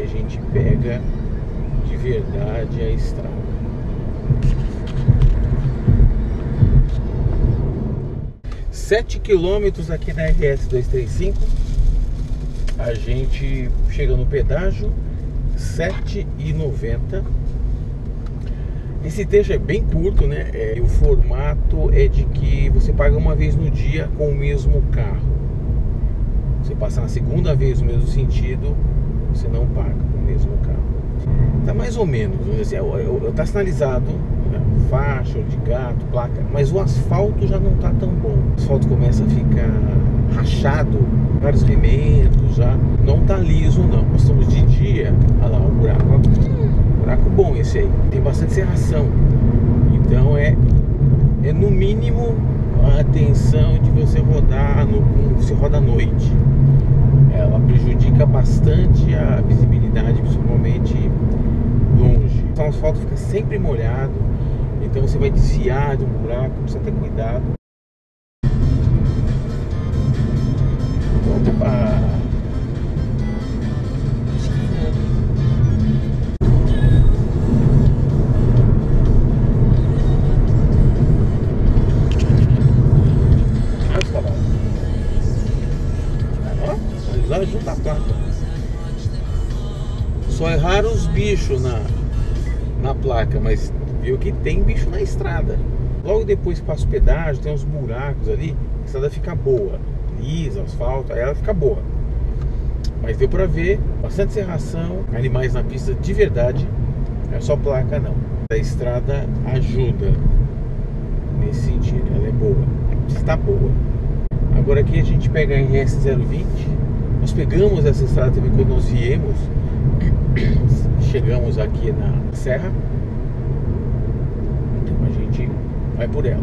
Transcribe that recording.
que a gente pega de verdade a estrada. Sete quilômetros aqui na RS 235, a gente chega no pedágio, 7,90. Esse trecho é bem curto, né? É, o formato é de que você paga uma vez no dia com o mesmo carro. Você passa na segunda vez no mesmo sentido, você não paga o mesmo carro. Tá mais ou menos, assim, tá sinalizado né? faixa de gato, placa, mas o asfalto já não tá tão bom. O asfalto começa a ficar rachado, vários remendos já, não tá liso não. Nós estamos de dia, olha lá o buraco, buraco bom esse aí, tem bastante serração, então é, é no mínimo a atenção de você rodar, no, você roda à noite. Ela prejudica bastante a visibilidade, principalmente longe. Então o asfalto fica sempre molhado, então você vai desviar de um buraco, precisa ter cuidado. Placa. Só erraram os bichos na, na placa, mas viu que tem bicho na estrada. Logo depois que passa o pedágio, tem uns buracos ali, a estrada fica boa. Lisa, asfalto, aí ela fica boa. Mas deu pra ver bastante serração, animais na pista de verdade. É só placa não. A estrada ajuda nesse sentido, ela é boa. Está boa. Agora aqui a gente pega a RS 020 nós pegamos essa estrada também quando nós viemos, chegamos aqui na serra, então a gente vai por ela.